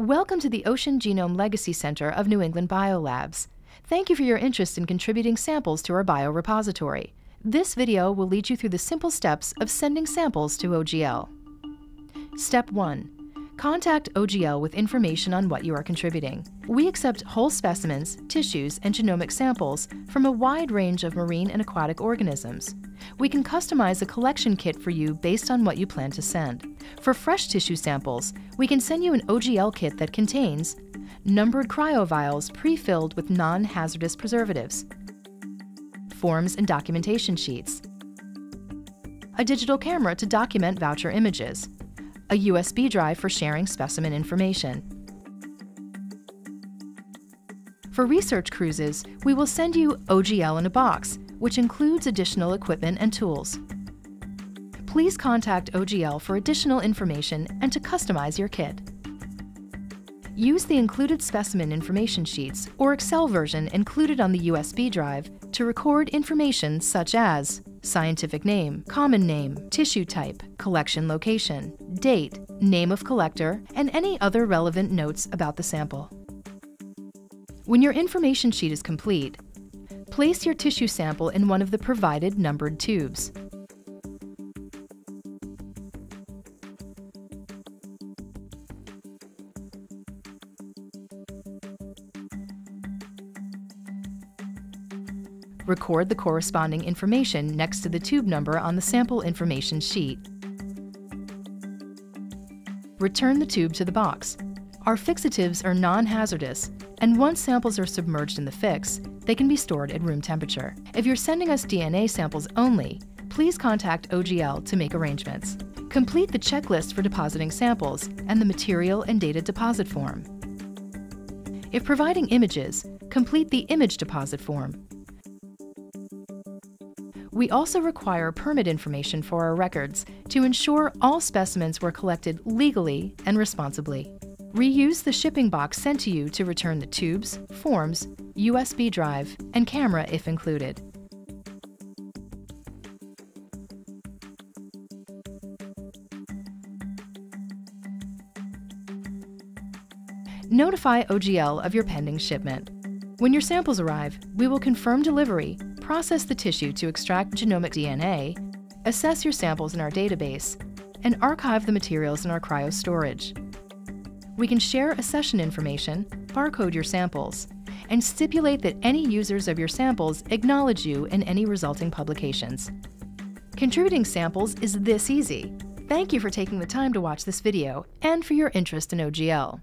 Welcome to the Ocean Genome Legacy Center of New England Biolabs. Thank you for your interest in contributing samples to our biorepository. This video will lead you through the simple steps of sending samples to OGL. Step 1. Contact OGL with information on what you are contributing. We accept whole specimens, tissues, and genomic samples from a wide range of marine and aquatic organisms. We can customize a collection kit for you based on what you plan to send. For fresh tissue samples, we can send you an OGL kit that contains numbered cryovials pre-filled with non-hazardous preservatives, forms and documentation sheets, a digital camera to document voucher images, a USB drive for sharing specimen information. For research cruises, we will send you OGL in a box, which includes additional equipment and tools. Please contact OGL for additional information and to customize your kit. Use the included specimen information sheets or Excel version included on the USB drive to record information such as scientific name, common name, tissue type, collection location, date, name of collector, and any other relevant notes about the sample. When your information sheet is complete, place your tissue sample in one of the provided numbered tubes. Record the corresponding information next to the tube number on the sample information sheet. Return the tube to the box. Our fixatives are non-hazardous, and once samples are submerged in the fix, they can be stored at room temperature. If you're sending us DNA samples only, please contact OGL to make arrangements. Complete the checklist for depositing samples and the material and data deposit form. If providing images, complete the image deposit form. We also require permit information for our records to ensure all specimens were collected legally and responsibly. Reuse the shipping box sent to you to return the tubes, forms, USB drive, and camera if included. Notify OGL of your pending shipment. When your samples arrive, we will confirm delivery process the tissue to extract genomic DNA, assess your samples in our database, and archive the materials in our cryo storage. We can share accession information, barcode your samples, and stipulate that any users of your samples acknowledge you in any resulting publications. Contributing samples is this easy. Thank you for taking the time to watch this video and for your interest in OGL.